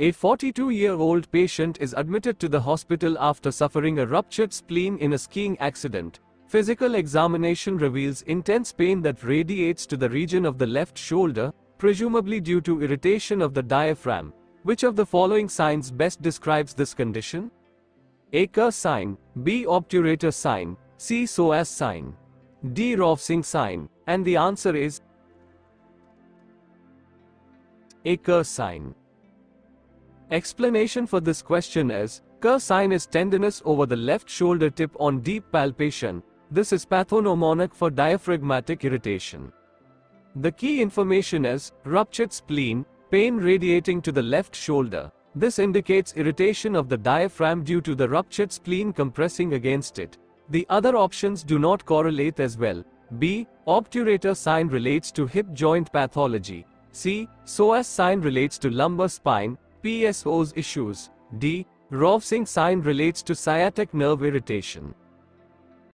A 42-year-old patient is admitted to the hospital after suffering a ruptured spleen in a skiing accident. Physical examination reveals intense pain that radiates to the region of the left shoulder, presumably due to irritation of the diaphragm. Which of the following signs best describes this condition? A. Kehr sign, B. Obturator sign, C. Psoas sign, D. Rovsing sign, and the answer is A. Kehr sign. Explanation for this question is, Kehr sign is tenderness over the left shoulder tip on deep palpation. This is pathognomonic for diaphragmatic irritation. The key information is, ruptured spleen, pain radiating to the left shoulder. This indicates irritation of the diaphragm due to the ruptured spleen compressing against it. The other options do not correlate as well. B. Obturator sign relates to hip joint pathology. C. Psoas sign relates to lumbar spine, psoas issues. D. Rovsing sign relates to sciatic nerve irritation.